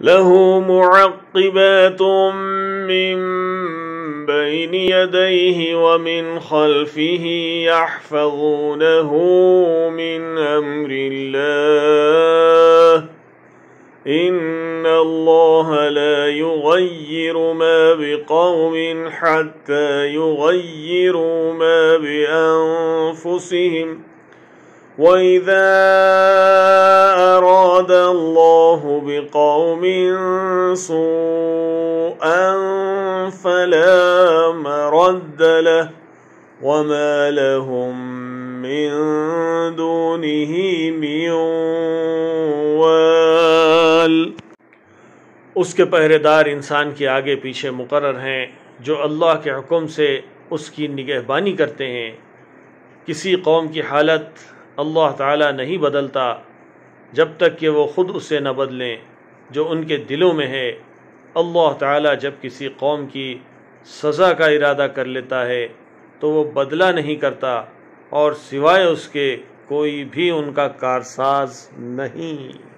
له معقبات من بين يديه ومن خلفه يحفظونه من أمر الله. إن الله لا يغير ما بقوم حتى يغيروا ما بأنفسهم. وَإِذَا أَرَادَ اللَّهُ بِقَوْمٍ سُوءًا فَلَا مَرَدَّ لَهُ وَمَا لَهُم مِّن دُونِهِ مِن وَالٍ۔ اس کے پہرے دار انسان کے آگے پیچھے مقرر ہیں جو اللہ کے حکم سے اس کی نگہبانی کرتے ہیں۔ کسی قوم کی حالت اللہ تعالیٰ نہیں بدلتا جب تک کہ وہ خود اسے نہ بدلیں۔ جو ان کے دلوں میں ہے۔ اللہ تعالیٰ جب کسی قوم کی سزا کا ارادہ کر لیتا ہے تو وہ بدلہ نہیں کرتا اور سوائے اس کے کوئی بھی ان کا کارساز نہیں۔